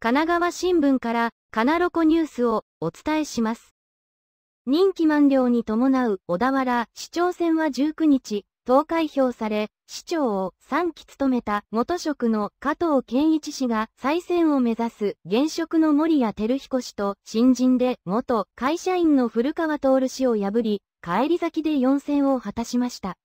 神奈川新聞からカナロコニュースをお伝えします。任期満了に伴う小田原市長選は19日、投開票され、市長を3期務めた元職の加藤健一氏が再選を目指す現職の森谷照彦氏と新人で元会社員の古川徹氏を破り、帰り咲きで4選を果たしました。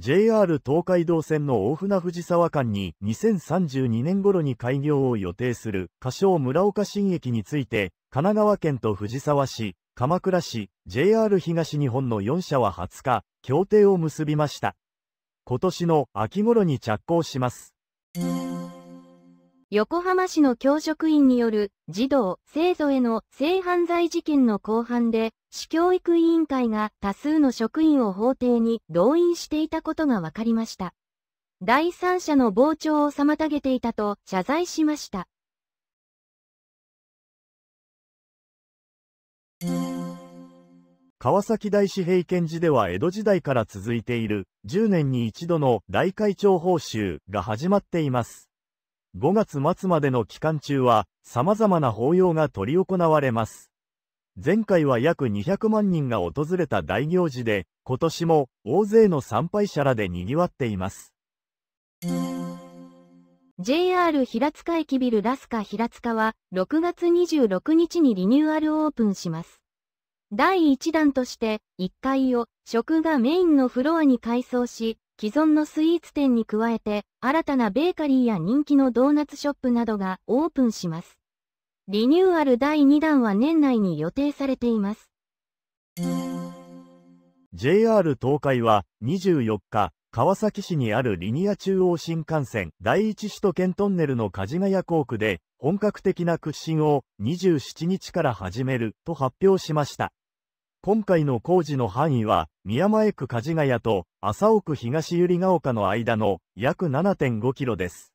JR 東海道線の大船藤沢間に2032年頃に開業を予定する仮称村岡新駅について、神奈川県と藤沢市、鎌倉市、JR 東日本の4社は20日、協定を結びました。今年の秋頃に着工します。横浜市の教職員による児童、生徒への性犯罪事件の公判で、市教育委員会が多数の職員を法廷に動員していたことが分かりました。第三者の傍聴を妨げていたと謝罪しました。川崎大師平賢寺では江戸時代から続いている10年に一度の大会長報酬が始まっています。5月末までの期間中は、様々な法要が執り行われます。前回は約200万人が訪れた大行事で、今年も大勢の参拝者らで賑わっています。JR 平塚駅ビルラスカ平塚は、6月26日にリニューアルオープンします。第1弾として、1階を食がメインのフロアに改装し、既存のスイーツ店に加えて、新たなベーカリーや人気のドーナツショップなどがオープンします。リニューアル第2弾は年内に予定されています。JR 東海は24日、川崎市にあるリニア中央新幹線第一首都圏トンネルの梶ヶ谷工区で本格的な屈伸を27日から始めると発表しました。今回の工事の範囲は、宮前区梶ヶ谷と麻生区東百合ヶ丘の間の約7.5キロです。